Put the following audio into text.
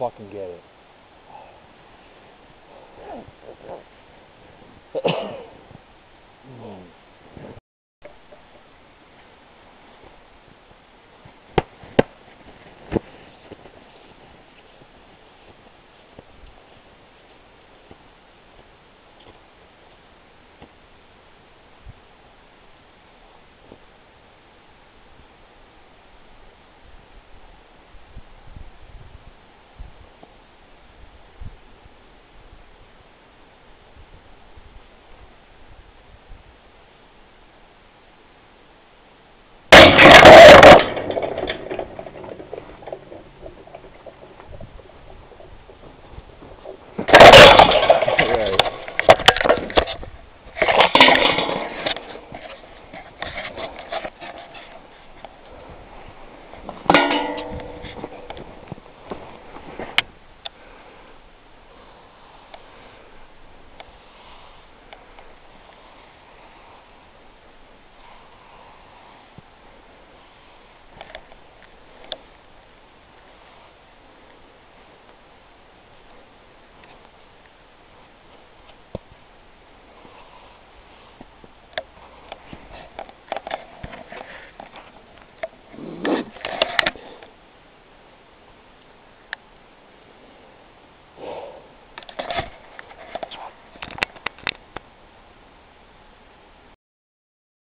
fucking get it.